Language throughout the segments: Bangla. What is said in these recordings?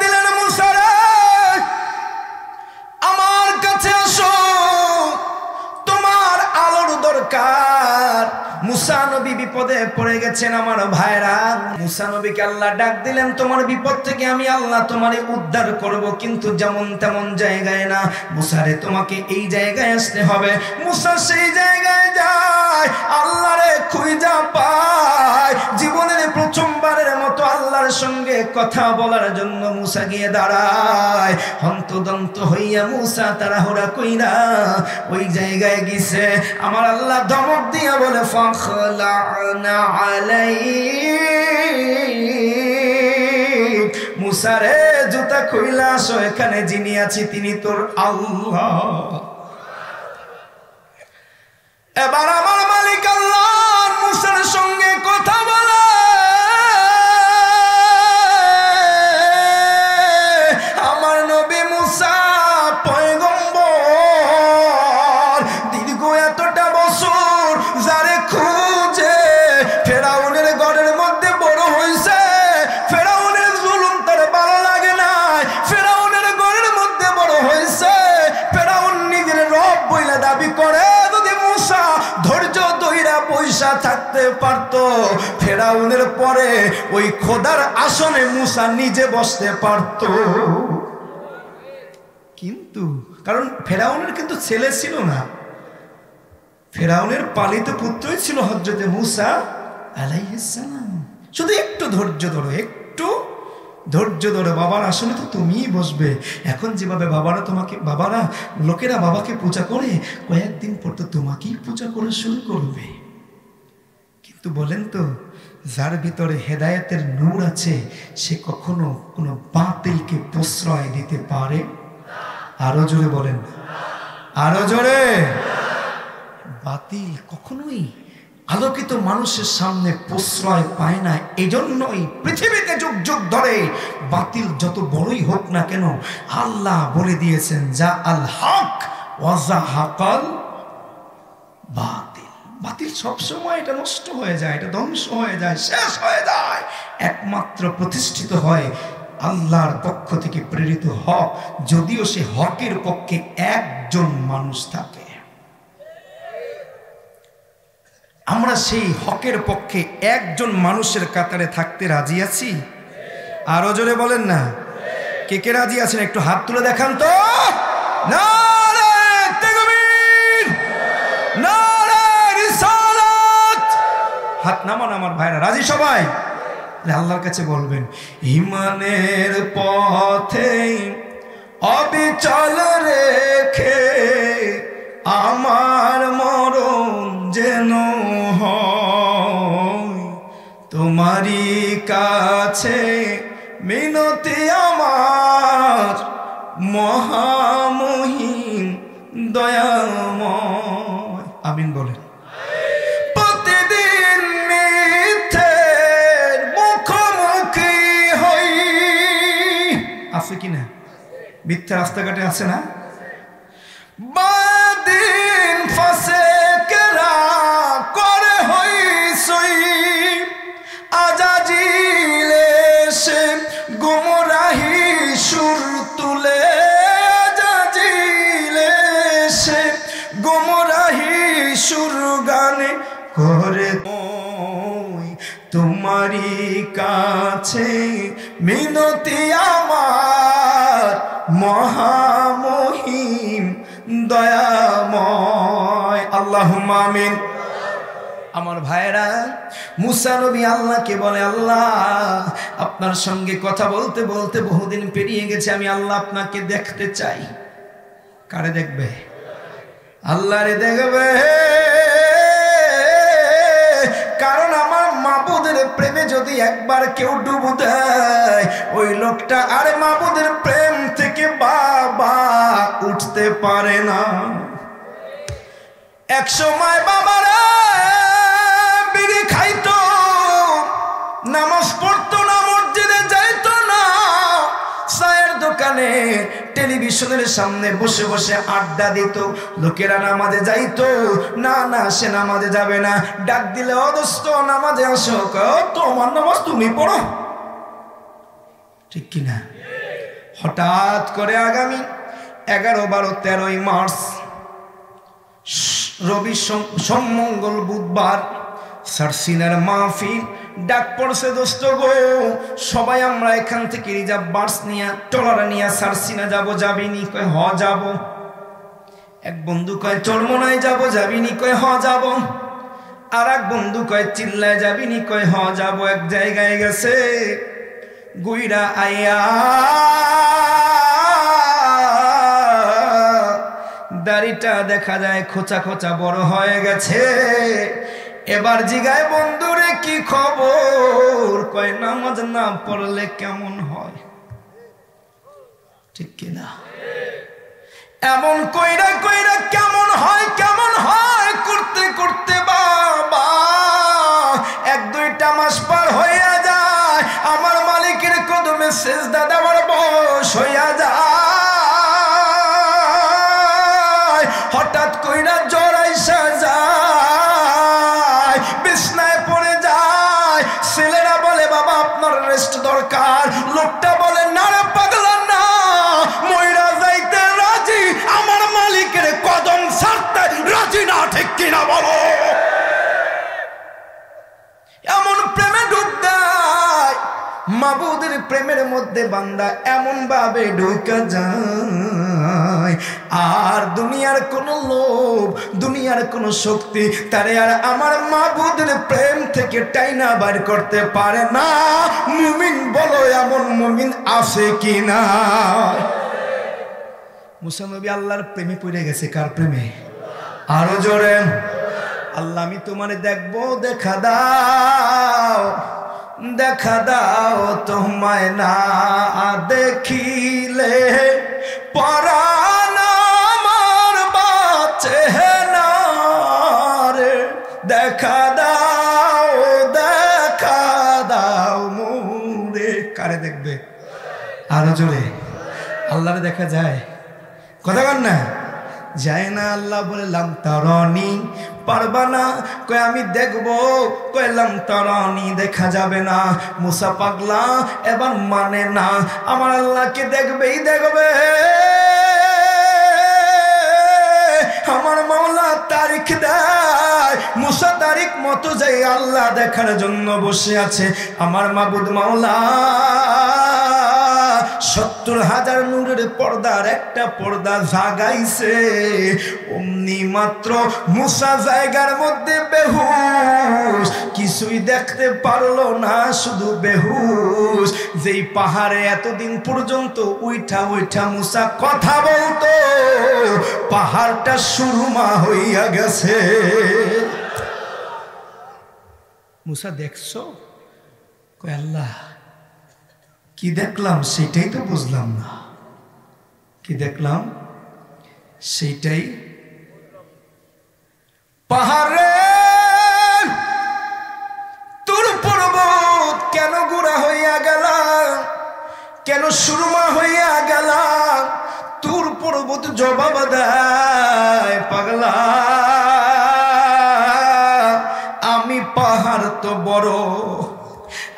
দিলেন আমার কাছে আসো। দরকার। মুসা নবী বিপদে পড়ে গেছেন আমার ভাইরা। মুসা নবীকে আল্লাহ ডাক দিলেন, তোমার বিপদ থেকে আমি আল্লাহ তোমারে উদ্ধার করব, কিন্তু যেমন তেমন জায়গায় না। মুসারে, তোমাকে এই জায়গায় আসতে হবে। মুসা সেই জায়গায় যায়, আল্লাহরে খুঁজা পায়। জীবনের প্রথমবারের মতো আল্লাহর সঙ্গে কথা বলার জন্য মুসা গিয়ে দাঁড়ায়। হন্তদন্ত হইয়া মুসা তাড়াহুড়া কইরা ওই জায়গায় গিয়েছে আমার আল্লাহ ধমক দিয়ে বলে, ফখলানা মুসারে জুতা খুইলা আসো, এখানে যিনি আছি তিনি তোর আল্লাহ। এবার আমার পয়সা থাকতে পারত। ফেরাউনের পরে ওই খোদার আসনে মুসা নিজে বসতে পারত। কিন্তু, কারণ ফেরাউনের কিন্তু ছেলে ছিল না। ফেরাউনের পালিত পুত্রই ছিল হজরতে মুসা আলাইসালাম শুধু একটু ধৈর্য ধরো, একটু ধৈর্য ধরো। বাবার আসলে তো তুমিই বসবে। এখন যেভাবে বাবারা তোমাকে, বাবারা, লোকেরা বাবাকে পূজা করে, কয়েকদিন পর তো তোমাকেই পূজা করে শুরু করবে। কিন্তু বলেন তো, যার ভিতরে হেদায়েতের নূর আছে, সে কখনো কোনো বাতিলকে প্রশ্রয় দিতে পারে? আরও জোরে বলেন। আরও জোরে। বাতিল কখনোই আলোকিত মানুষের সামনে প্রশ্রয় পায় না। এজন্যই পৃথিবীতে যুগ যুগ ধরে বাতিল যত বড়ই হোক না কেন, আল্লাহ বলে দিয়েছেন, যা আল হক ওয়াজা হাকাল বাতিল। বাতিল সবসময় এটা নষ্ট হয়ে যায়, এটা ধ্বংস হয়ে যায়, শেষ হয়ে যায়। একমাত্র প্রতিষ্ঠিত হয় আল্লাহর পক্ষ থেকে প্রেরিত হক, যদিও সে হকের পক্ষে একজন মানুষ থাকে। আমরা সেই হকের পক্ষে একজন মানুষের কাতারে থাকতে রাজি আছি? আরও জোরে বলেন না। কে কে রাজি আছেন? একটু হাত তুলে দেখান তো। নারে হাত নামান আমার ভাইরা, রাজি সবাই? আল্লাহর কাছে বলবেন, ইমানের পথে অবিচল রেখে আমার মরণ যেন তোমারই কাছে মিনতি আমার মহামহিম দয়াময়। আমিন বলেন। আছে কি না? মিথ্যা রাস্তাঘাটে আছে না? বাদিন ফাসে কেরা করে হই সই আজাজিলে সে গুমরাহি সুর তুলে আজাজিলে সে গুমরাহি সুর গানে করে তোমারই কাছে মিনতি আমার মহামহিম, দয়াময়। আল্লাহ মামিন আমার ভাইরা মুসা নবী আল্লাহকে বলে, আল্লাহ, আপনার সঙ্গে কথা বলতে বলতে বহুদিন পেরিয়ে গেছে, আমি আল্লাহ আপনাকে দেখতে চাই। কারে দেখবে? আল্লাহ রে দেখবে। কারণ আমার মাবুদের প্রেমে যদি একবার কেউ ডুবু দেয় ওই লোকটা আরে মাবুদের প্রেম থেকে বাবা উঠতে পারে না। এক সময় বাবারা বিড়ি খাইতো, নামাজ পড়তো না, মসজিদে যাইতো না। চায়ের দোকানে টেলিভিশনের সামনে বসে বসে আড্ডা দিত। লোকেরা নামাজে যাইতো, না না, সে নামাজে যাবে না। ডাক দিলে অদস্ত নামাজে আসো। তোমার নামাজ তুমি পড়ো। ঠিক কিনা? হঠাৎ করে আগামী এগারো, বারো, তেরোই মার্চ, রবি সোম- সোমমঙ্গল বুধবার সারসিনার মাহফিল ডাক পড়ছে, দোস্ত গো। সবাই আমরা এখান থেকে রিজার্ভ বাস নিয়ে টলারা নিয়ে সারসিনা যাব, যাবিনি কয়, হ যাব। এক বন্ধু কয়, চরমনায় যাব, যাবিনি কয়, হ যাব। আর এক বন্ধু কয়, চিল্লায় যাবিনি কয়, হ যাব। এক জায়গায় গেছে। গুইরা আইয়া, দাড়িটা দেখা যায় খোঁচা খোঁচা বড় হয়ে গেছে। এবার জিগায়, বন্ধুরে, কি খবর? কয়, নামাজ না পড়লে কেমন হয়? ঠিক কিনা? এমন কইরা কইরা কেমন হয় কেমন হয়? করতে করতে বাবা, এক দুইটা মাস পার হইয়া শেষ দাদা আমার বয়স হইয়া যায়। হঠাৎ কইরা মাবুদের প্রেমের মধ্যে বান্দা এমন ভাবে ঢুকা যায়, আর দুনিয়ার কোনো লোভ, দুনিয়ার কোনো শক্তি তারে আর আমার মাবুদের প্রেম থেকে টাইনা বার করতে পারে না। মুমিন বলো এমন মুমিন আছে কি না মুসানবী আল্লাহর প্রেমে পড়ে গেছে, কার প্রেমে? আরও জোরে। আল্লাহ, আমি তোমার দেখব, দেখা দাও দেখা দাও তোমায় না দেখিলে। পরাণ আমার বাঁচে না রে। দেখা দাও দেখা দাও মুরে কারে দেখবে? আরও জোরে। আল্লাহরে দেখা যায়। কথা কন না। যায় না আল্লাহ বললাম তরণী পারবা না। কয়, আমি দেখব। কইলাম তরণী দেখা যাবে না। মুসা পাগলা, এবার মানে না। আমার আল্লাহকে দেখবেই দেখবে। আমার মাওলা তারিখ দেয়। মুসা তারিখ মতো যাই আল্লাহ দেখার জন্য বসে আছে। আমার মাবুদ মাওলা সত্তর হাজার নূরের পর্দার একটা পর্দা জাগাইছে। অমনি মাত্র মুসা জায়গার মধ্যে বেহুশ। কিছুই দেখতে পারল না, শুধু বেহুশ। যেই পাহাড়ে এতদিন পর্যন্ত উইঠা উইঠা মুসা কথা বলতো, পাহাড়টা সুরমা হইয়া গেছে। মুসা দেখছ? আল্লাহ কি দেখলাম সেটাই তো বুঝলাম না। কি দেখলাম? সেইটাই পাহাড়ে তোর পর্বত কেন গুড়া হইয়া গেল কেন সুরমা হইয়া গেল তোর পর্বত জবাব দেয় পাগলা। আমি পাহাড় তো বড়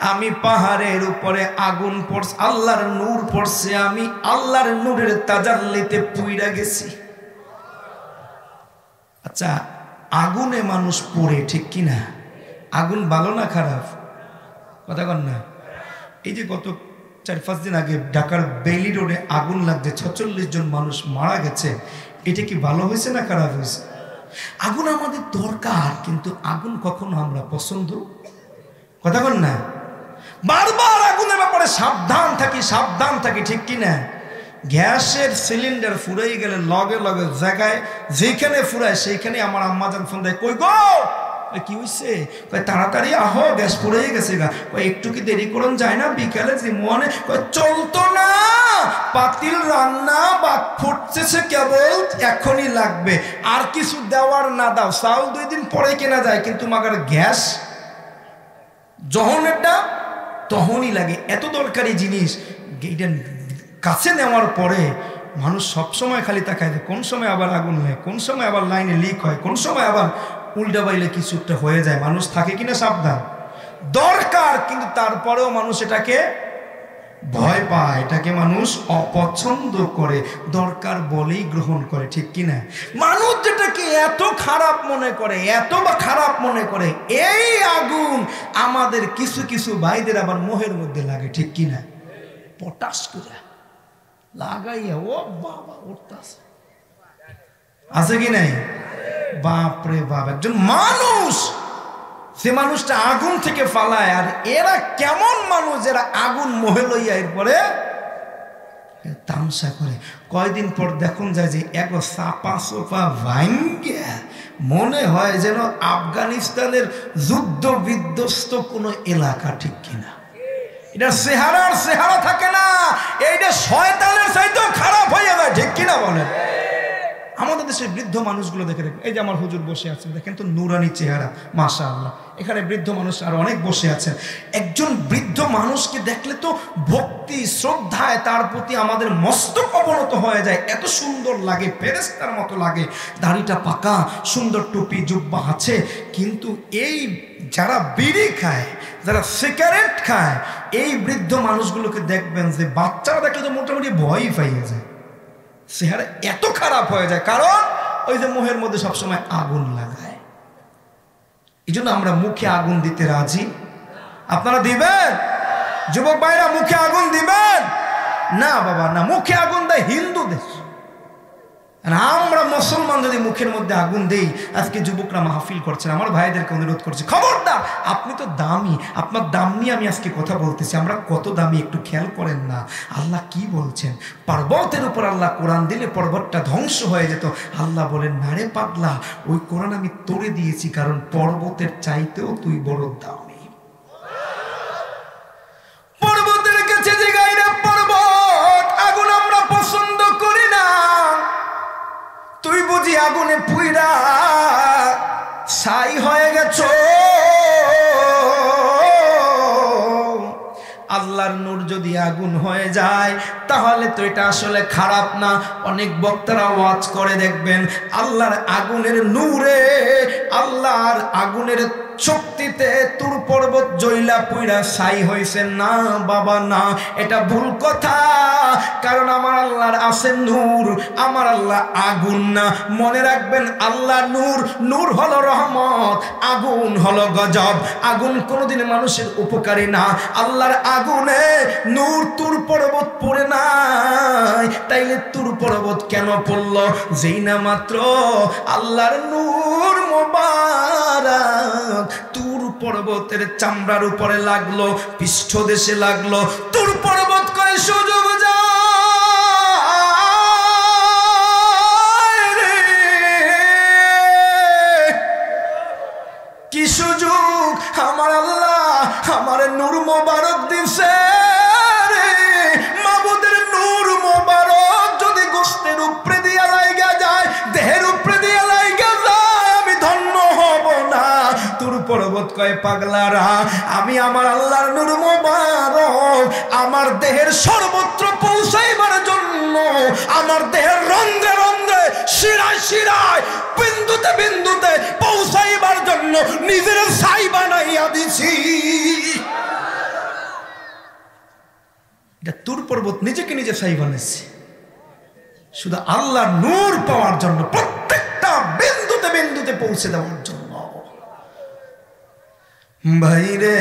আমি পাহাড়ের উপরে আগুন পড়ছে, আল্লাহর নূর পড়ছে, আমি আল্লাহর নূরের তাজাল্লিতে পুইরা গেছি। আচ্ছা আগুনে মানুষ পড়ে, ঠিক কি না? আগুন ভালো না খারাপ? কথা কন না। এই যে গত চার পাঁচ দিন আগে ঢাকার বেলি রোডে আগুন লাগছে, ছচল্লিশ জন মানুষ মারা গেছে, এটা কি ভালো হয়েছে না খারাপ হয়েছে? আগুন আমাদের দরকার, কিন্তু আগুন কখনো আমরা পছন্দ? কথা বল না। বারবার আগুনের ব্যাপারে সাবধান থাকি সাবধান থাকি, ঠিক কি না গ্যাসের সিলিন্ডার ফুরাই গেলে লগে লগে জায়গায় যেখানে ফুরায় সেইখানে আমার আম্মাজান ফোন দেয়, কই গো? কি কই, তাড়াতাড়ি আহো, গ্যাস ফুরাই গেছে গা। কই, একটু কি দেরি করুন যায় না, বিকালে যে মনে কই, চলতো না, পাতিল রান্না বা ফুটতেছে কেবল, এখনই লাগবে। আর কিছু দেওয়ার না দাও, চাউল দুই দিন পরে কেনা যায়, কিন্তু মাগার গ্যাস এটা তখনই লাগে। এত দরকারি জিনিস, এইটা কাছে নেওয়ার পরে মানুষ সব সময় খালি তাকায় যে কোন সময় আবার আগুন হয়, কোন সময় আবার লাইনে লিক হয়, কোন সময় আবার উল্টা বাইলে কিছু একটা হয়ে যায়। মানুষ থাকে কিনা সাবধান? দরকার, কিন্তু তারপরেও মানুষ এটাকে ভয় পায়। এটাকে মানুষ অপছন্দ করে, দরকার বলেই গ্রহণ করে, ঠিক কিনা মানুষ যেটাকে এত খারাপ মনে করে, এত বা খারাপ মনে করে, এই আগুন আমাদের কিছু কিছু ভাইদের আবার মোহের মধ্যে লাগে, ঠিক কিনা পটাশ করে লাগাইয়া, ও বাবা, উঠতাছে। আছে কি নাই? বাপরে বাপ, একজন মানুষ সে মানুষটা আগুন থেকে ফালায়, আর এরা কেমন মানুষ এরা আগুন মোহে লইয়া এরপরে তামসা করে। কয়দিন পর দেখুন যায় যে এক সাপা সোপা ভাঙ্গে মনে হয় যেন আফগানিস্তানের যুদ্ধ বিধ্বস্ত কোনো এলাকা ঠিক কিনা। এটা সেহারার সেহারা থাকে না, এইটা শয়তানের চাইতেও খারাপ হয়ে যায়, ঠিক কিনা বলেন? আমাদের দেশের বৃদ্ধ মানুষগুলো দেখে দেখেন এই যে আমার হুজুর বসে আছেন, দেখেন তো নুরানি চেহারা মাশা আল্লাহ এখানে বৃদ্ধ মানুষ আর অনেক বসে আছেন। একজন বৃদ্ধ মানুষকে দেখলে তো ভক্তি, শ্রদ্ধায় তার প্রতি আমাদের মস্তক অবনত হয়ে যায়। এত সুন্দর লাগে ফেরেস্তার মতো লাগে। দাড়িটা পাকা, সুন্দর টুপি, জুব্বা আছে। কিন্তু এই যারা বিড়ি খায়, যারা সিগারেট খায়, এই বৃদ্ধ মানুষগুলোকে দেখবেন যে বাচ্চারা দেখলে তো মোটামুটি ভয়ই পাইয়ে যায়। চেহারা এত খারাপ হয়ে যায়, কারণ ওই যে মোহের মধ্যে সবসময় আগুন লাগায়। এই জন্য আমরা মুখে আগুন দিতে রাজি। আপনারা দিবেন? যুবক ভাইরা, মুখে আগুন দিবেন? না বাবা, না, মুখে আগুন দেয় হিন্দু দেশ আমরা মুসলমান যদি মুখের মধ্যে আগুন দেই, আজকে যুবকরা মাহফিল করছেন আমার ভাইদেরকে অনুরোধ করছে, খবরদার, আপনি তো দামি, আপনার দাম নিয়ে আমি আজকে কথা বলতেছি, আমরা কত দামি একটু খেয়াল করেন না, আল্লাহ কি বলছেন? পর্বতের উপর আল্লাহ কোরআন দিলে পর্বতটা ধ্বংস হয়ে যেত, আল্লাহ বলেন নারে পাগলা, ওই কোরআন আমি তোড়ে দিয়েছি, কারণ পর্বতের চাইতেও তুই বড় দামি। আগুন হয়ে যায়, তাহলে তো এটা আসলে খারাপ না। অনেক বক্তারা ওয়াজ করে দেখবেন, আল্লাহর আগুনের নূরে, আল্লাহর আগুনের শক্তিতে তুর পর্বত জৈলা পুইরা সাই হয়েছে না, বাবা, না, এটা ভুল কথা। কারণ আমার আল্লাহর আছে নূর, আমার আল্লাহ আগুন না। মনে রাখবেন, আল্লাহ নূর নূর হলো রহমত, আগুন হলো গজব। আগুন কোনোদিন মানুষের উপকারী না। আল্লাহর আগুনে নূর তুর পর্বত পড়ে নাই। তাইলে তুর পর্বত কেন পড়ল? যেই না মাত্র আল্লাহর নূর তুর পর্বতের চামড়ার উপরে লাগল পৃষ্ঠ দেশে লাগল। তুর পর্বত করে পর্বত কয়, পাগলারা, আমি আমার আল্লাহর নূর মোবারক, আমার দেহের সর্বত্র পৌঁছাইবার জন্য, আমার দেহের রন্ধে রন্ধে শিরায় শিরায়, বিন্দুতে বিন্দুতে পৌঁছাইবার জন্য নিজের সাই বানাইয়া দিছি। এটা তুর পর্বত, নিজেকে নিজে সাই বানাইছে। শুধু আল্লাহর নূর পাওয়ার জন্য প্রত্যেকটা বিন্দুতে বিন্দুতে পৌঁছে দেওয়ার জন্য। ভাইরে,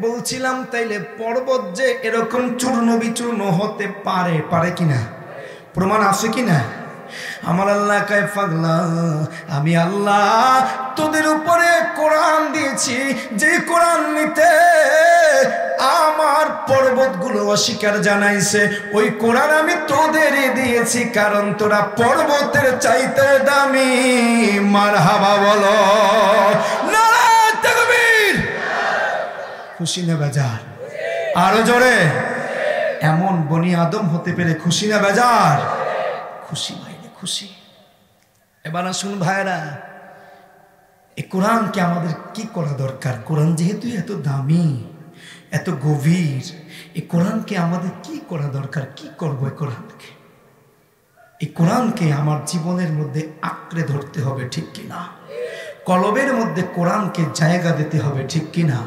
বলছিলাম তাইলে পর্বত যে এরকম চূর্ণ বিচূর্ণ হতে পারে পারে কিনা? প্রমাণ আছে কিনা? আমার আল্লাহ কায়, পাগলা, আমি আল্লাহ তোদের উপরে কোরআন দিয়েছি। যে কোরআন নিতে আমার পর্বতগুলো অস্বীকার জানাইছে, ওই কোরআন আমি তোদেরই দিয়েছি, কারণ তোরা পর্বতের চাইতে দামি। মার হাবা বলো খুশি না বেজার? আরও জোরে। এমন বনি আদম হতে পেরে খুশি না বেজার? খুশি খুশি। এবার আসুন ভাইরা এই কোরআনকে আমাদের কি করা দরকার? কোরআন যেহেতু এত দামি, এত গভীর, এই কোরআনকে আমাদের কি করা দরকার? কি করব এই কোরআনকে? এই কোরআনকে আমার জীবনের মধ্যে আঁকড়ে ধরতে হবে, ঠিক কিনা কলবের মধ্যে কোরআনকে জায়গা দিতে হবে, ঠিক কিনা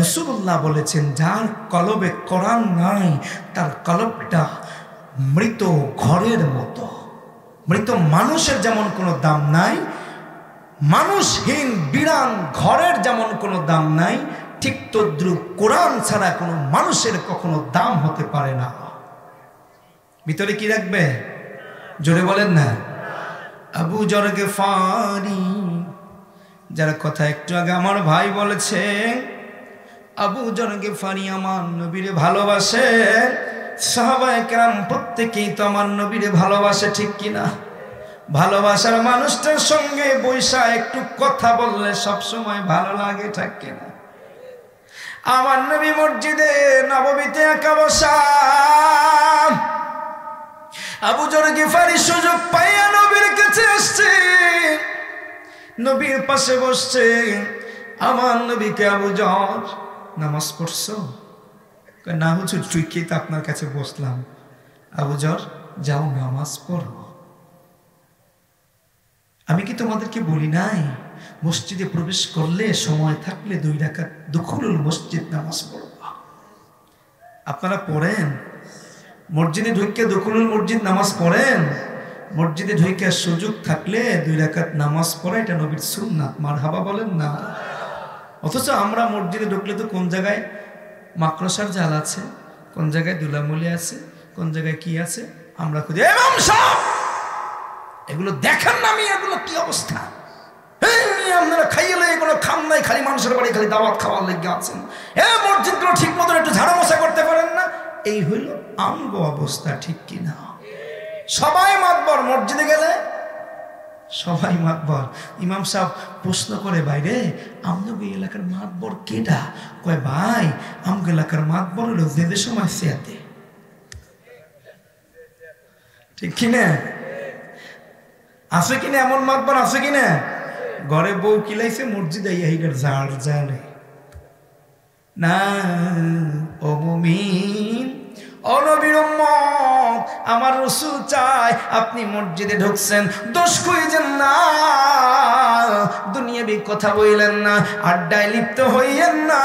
রসুল্লাহ বলেছেন, যার কলবে কোরআন নাই, তার কলবটা মৃত ঘরের মতো। মৃত মানুষের যেমন কোনো দাম নাই, মানুষহীন বিরান ঘরের যেমন কোনো দাম নাই, ঠিক তদ্রুপ কোরআন ছাড়া কোনো মানুষের কখনো দাম হতে পারে না। ভিতরে কি রাখবে? জোরে বলেন না। আবু জরগে ফারি যারা কথা একটু আগে আমার ভাই বলেছে, আবু জরগে ফারি আমার নবীরে ভালোবাসে। সাহাবায় কেরাম প্রত্যেকেই তো আমার নবীরে ভালোবাসে, ঠিক কিনা? ভালোবাসার মানুষটার সঙ্গে বৈশা একটু কথা বললে সব সময় ভালো লাগে, ঠিক কিনা? আমার নবী মসজিদে নবমীতে একা বসা আবু জর গিফারি সুযোগ পাইয়া নবীর কাছে আসছে। নবীর পাশে বসছে। আমার নবীকে আবু জর, নামাজ পড়ছো? না হুজুর ঠিকই তো আপনার কাছে বসলাম? আবু জর, যাও, নামাজ পড়ো। আমি কি তোমাদেরকে বলি নাই? মসজিদে প্রবেশ করলে, সময় থাকলে দুই রাখার দুখুল মসজিদ নামাজ পড়বা আপনারা পড়েন? মসজিদে ঢুকে দখলুল মসজিদ নামাজ পড়েন? মসজিদে ঢুকে সুযোগ থাকলে দুই রাকাত নামাজ পড়া, এটা নবীর সুন্নাত মার হাবা বলেন না। অথচ আমরা মসজিদে ঢুকলে তো কোন জায়গায় মাকড়সার জাল আছে, কোন জায়গায় দুলামুলি আছে, কোন জায়গায় কি আছে, আমরা খুঁজে এমাম সাহেব এগুলো দেখেন না আমি, এগুলো কি অবস্থা? আপনারা খাইয়ে লেগে কোনো খাম নাই, খালি মানুষের বাড়ি, খালি দাওয়াত খাওয়ার লেগে আছেন। এ মসজিদগুলো ঠিক মতন একটু ঝাড়া মশা করতে পারেন না। এই হইল আঙ্গ অবস্থা, ঠিক কিনা? সবাই মাতবর, মসজিদে গেলে সবাই মাতবর। ইমাম সাহেব প্রশ্ন করে, বাইরে আমনগো এলাকার মাতবর কেডা? কয়, ভাই, আমগো এলাকার মাতবর হলো যেদের সময় সেয়াতে। ঠিক কিনা? আছে কিনা এমন মাতবর? আছে কিনা? ঘরে বউ কিলাইছে, মসজিদে ইহিটার ঝাড় জানে না, ও অনবীর আমার রসুল চায় আপনি মসজিদে ঢুকছেন, দোষ খুঁজেন না। দুনিয়াবি কথা বইলেন না, আড্ডায় লিপ্ত হইয়েন না।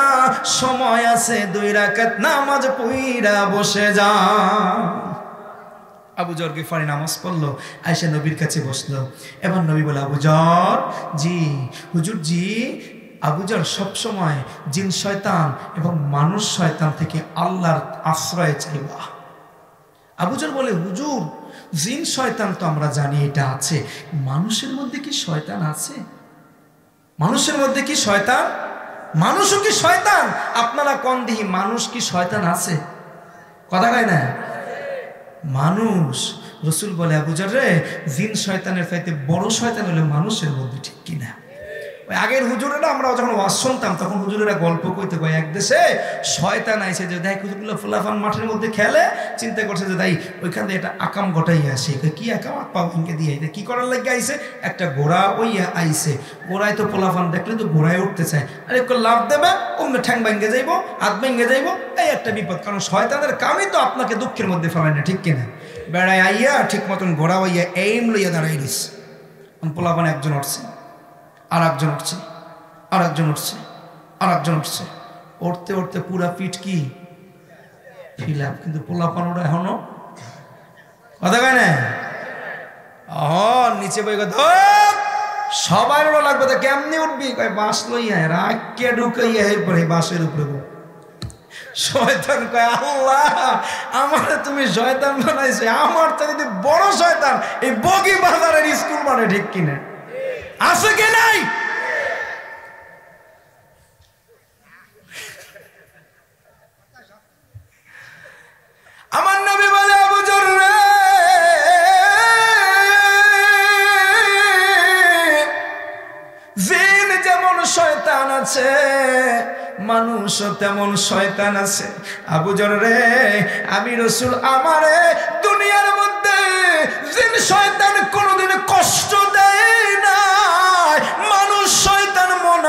সময় আছে দুই রাকাত নামাজ পইরা বসে যা আবু জর গিফারি নামাজ পড়ল আয়সা নবীর কাছে বসল। এবার নবী বলে, আবু জর, জি, হুজুর জি আবুজার সবসময় জিন শয়তান এবং মানুষ শয়তান থেকে আল্লাহর আশ্রয় চাইবা। আবুজার বলে, হুজুর, জিন শয়তান তো আমরা জানি এটা আছে। মানুষের মধ্যে কি শয়তান আছে? মানুষের মধ্যে কি শয়তান? মানুষও কি শয়তান? আপনারা কন দিহি মানুষ কি শয়তান আছে? কথা কয় না? মানুষ। রসুল বলে আবুজার রে, জিন শয়তানের চাইতে বড় শয়তান হলে মানুষের মধ্যে, ঠিক কিনা? আগের হুজুরেরা আমরা যখন ওয়াজ শুনতাম, তখন হুজুরেরা গল্প করতে কয়, এক দেশে শয়তান আইসে যে দেখ হুজুরগুলো ফুলাফান মাঠের মধ্যে খেলে, চিন্তা করছে যে তাই ওইখান থেকে একটা আকাম গটাই আসে। কি আকাম? আর দিয়ে আইতে কি করার লাগে আইসে একটা ঘোড়া ওই আইসে ঘোড়ায় তো পোলাফান দেখলে তো ঘোড়ায় উঠতে চায়। আর একটু লাভ দেবে? অমনি ঠ্যাং ভেঙে যাইবো, হাত ভেঙে যাইবো। এই একটা বিপদ, কারণ শয়তানের কামই তো আপনাকে দুঃখের মধ্যে ফেলায় না, ঠিক কিনা? বেড়ায় আইয়া ঠিক মতন ঘোড়া হইয়া এইম লইয়া দাঁড়াই দিস পোলাপান একজন উঠছে। আর একজন উঠছে আর একজন উঠছে আর একজন উঠছে। উঠতে উঠতে পুরা পিঠ কি? ফিলাম, কিন্তু পোলাপান ওরা এখনও কথা কয় না নিচে বই কথা সবাই ওরা লাগবে তো কেমনি উঠবি? কয়, বাঁশ লইয়া রাখিয়া ঢুকাইয়া এরপরে বাঁশের উপরে শয়তান কয়, আল্লাহ, আমার তুমি শয়তান বানাইছো, আমার তো যদি বড় শয়তান এই বগি বাজারের স্কুল মানে ঠিক কিনা? আছে কে নাই আমার নবী বলে, আবু জররে জিন যেমন শয়তান আছে, মানুষও তেমন শয়তান আছে। আবু রে, আমি রসুল আমারে দুনিয়ার মধ্যে জিন শয়তান কোনোদিন কষ্ট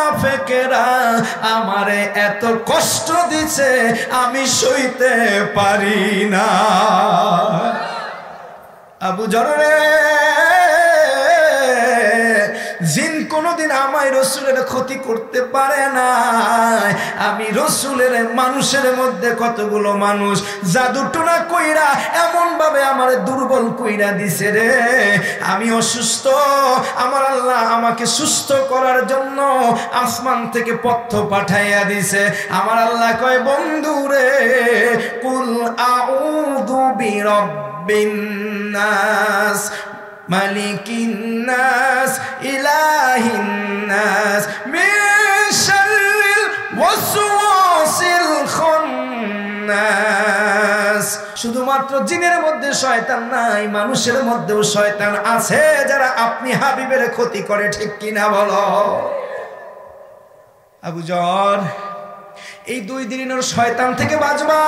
মোনাফেকেরা আমারে এত কষ্ট দিছে আমি সইতে পারি না। আবু জরে কোনোদিন আমায় রসুলের ক্ষতি করতে পারে না আমি রসুলের মানুষের মধ্যে কতগুলো মানুষ? জাদুটুনা কইরা এমন ভাবে আমার দুর্বল কইরা দিছে রে। আমি অসুস্থ। আমার আল্লাহ আমাকে সুস্থ করার জন্য আসমান থেকে পথ্য পাঠাইয়া দিছে। আমার আল্লাহ কয়, বন্ধু রে, কুল আউযু বিরাব্বিন নাস। ملك الناس إله الناس من شر الوسواس الخناس শুধুমাত্র জিনের মধ্যে শয়তান নাই মানুষের মধ্যেও শয়তান আছে যারা আপনি হাবিবের ক্ষতি করে ঠিক কিনা বলো আবু জর এই দুই দিনের শয়তান থেকে বাঁচবা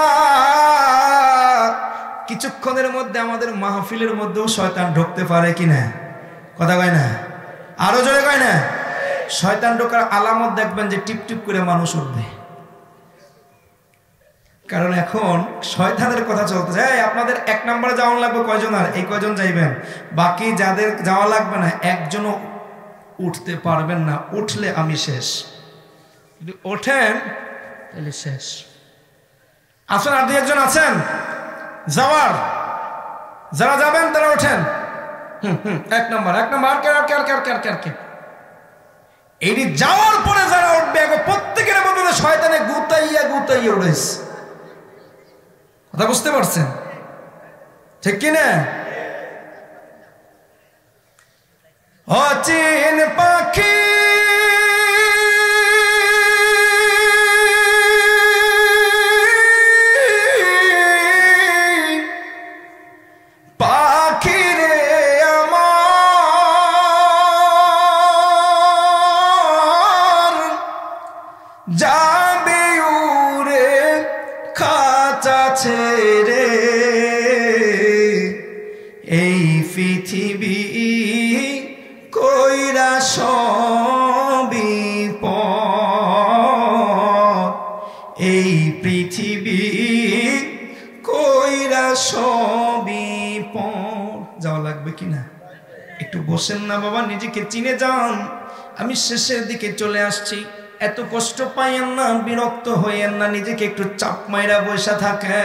কিছুক্ষণের মধ্যে আমাদের মাহফিলের মধ্যেও শয়তান ঢুকতে পারে কি না? কথা কয় না? আরও জোরে কয় না? শয়তান ঢোকার আলামত দেখবেন যে টিপ টিপ করে মানুষ উঠবে। কারণ এখন শয়তানের কথা চলতে যায় আপনাদের এক নম্বরে যাওয়া লাগবে কয়জন আর? এই কয়জন যাইবেন? বাকি যাদের যাওয়া লাগবে না, একজনও উঠতে পারবেন না। উঠলে আমি শেষ। ওঠেন, তাহলে শেষ। আছেন আর দুই একজন আছেন? যাওয়ার যারা যাবেন তারা ওঠেন। এক নম্বর এক নম্বর এইটি যাওয়ার পরে যারা উঠবে প্রত্যেকের শয়তানে গুতাইয়া গুতাইয়া উঠেছে কথা বুঝতে পারছেন? ঠিক কিনা অচিন পাখি খাঁচা ছেড়ে এই পৃথিবী কইরা পথ। এই পৃথিবী কইরা পথ। যাওয়া লাগবে কিনা একটু বসেন না বাবা, নিজেকে চিনে যান আমি শেষের দিকে চলে আসছি এত কষ্ট পাইয়েন না বিরক্ত হইয়েন না নিজেকে একটু চাপ মাইরা বসে থাকে